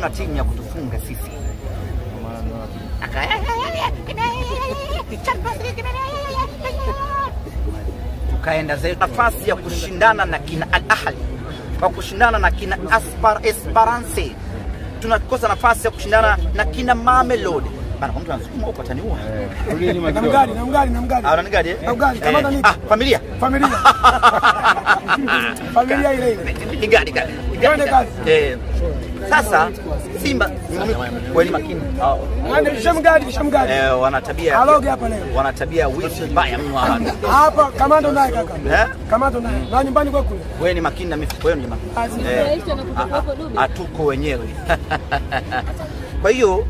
hakuna timu ya kutufunga sisi. Aka- tukaenda zetu nafasi ya kushindana na kina Al Ahly, kwa kushindana na kina Aspar Esperance, tunakosa nafasi ya kushindana na kina Mamelodi. Bana, kwa mtu anasukuma huko ataniua. Na mgari, na mgari, na mgari. Ah, unanigadi, eh? Na kamata Eh, ah, familia Familia. Familia ile ile. Ni gadi, gadi, Twende gadi. kazi. Eh, sasa Simba kweli makini. Eh, wana tabia Aloge hapa leo. wana tabia wizi mbaya mno. Hapa Kamando naye kaka. Eh? kamando naye. Na nyumbani kwa kule. Wewe ni makini na mifuko yenu jamani. Eh, hatuko wenyewe. Kwa hiyo